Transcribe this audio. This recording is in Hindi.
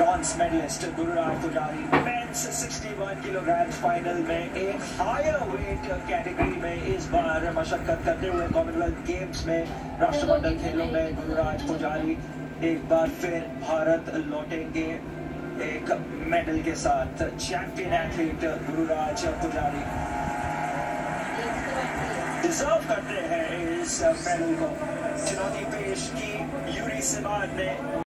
ब्रॉन्ज मेडलिस्ट गुरुराज पुजारी मेंस 61 किलोग्राम फाइनल में एक हायर वेट कैटेगरी में इस बार मशक्कत करते हुए कॉमनवेल्थ गेम्स में राष्ट्रमंडल खेलों में गुरुराज पुजारी एक बार फिर भारत लौटेंगे एक मेडल के साथ। चैंपियन एथलीट गुरुराज पुजारी डिजर्व करते हैं इस मेडल को। चुनौती पेश की यूरी सिमान ने।